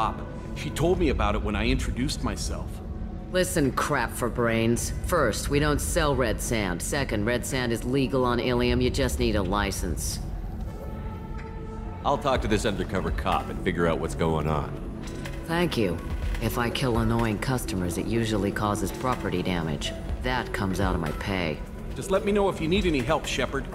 cop. She told me about it when I introduced myself. Listen, crap for brains. First, we don't sell red sand. Second, red sand is legal on Ilium, you just need a license. I'll talk to this undercover cop and figure out what's going on. Thank you. If I kill annoying customers, it usually causes property damage. That comes out of my pay. Just let me know if you need any help, Shepard.